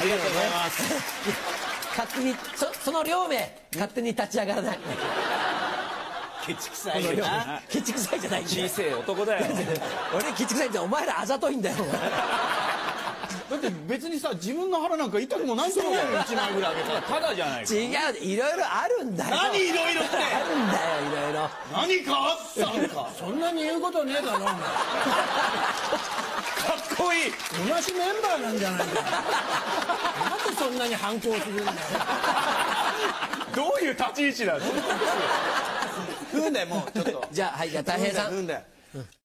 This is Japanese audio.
ありがとうございます。勝手にそその両名勝手に立ち上がらない。ケチくさいよな。名。ケチくさいじゃない小せえ男だよ。俺ケチくさいってお前らあざといんだよ。だって別にさ、自分の腹なんか痛くもないと思うよ、1枚ぐらいあげたら。ただじゃないか。違ういろいろあるんだよ。何いろいろって。あるんだよいろいろ。何かあったのか。そんなに言うことねえだろお前こいい。同じメンバーなんじゃないか。なんでそんなに反抗するんだよ。どういう立ち位置なの踏んだよ、もう、ちょっと。じゃあはいじゃあたい平さん。